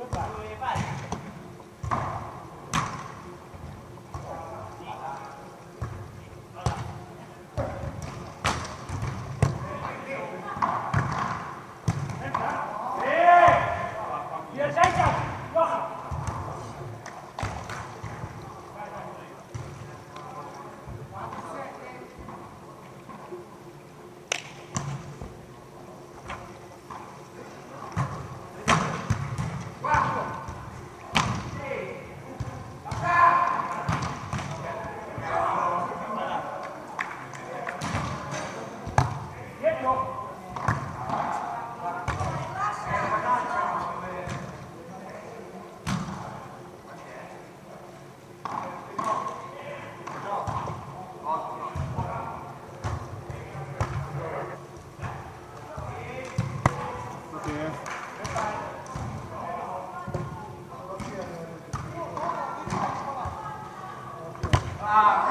Buat. a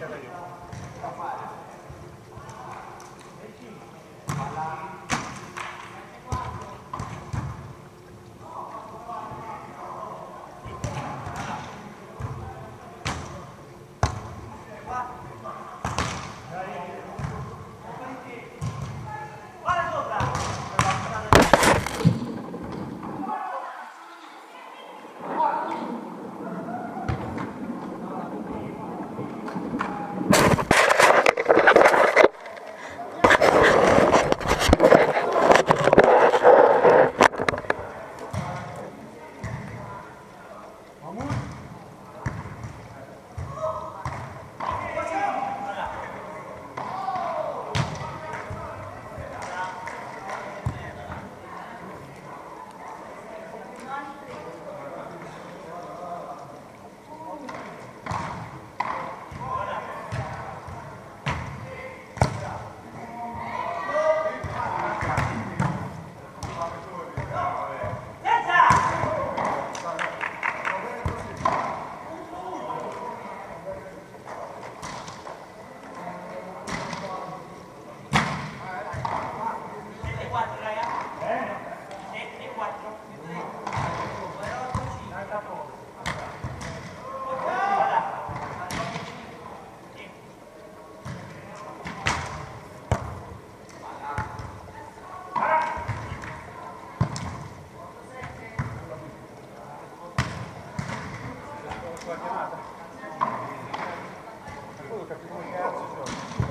จะอยู่ต่อไป sulla chiamata. Ho capito come cazzo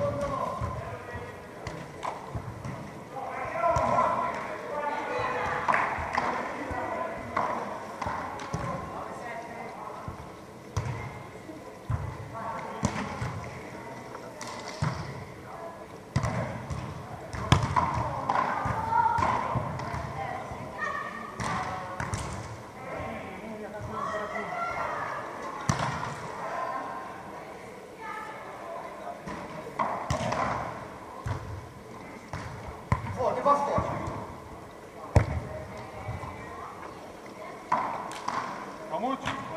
Muito.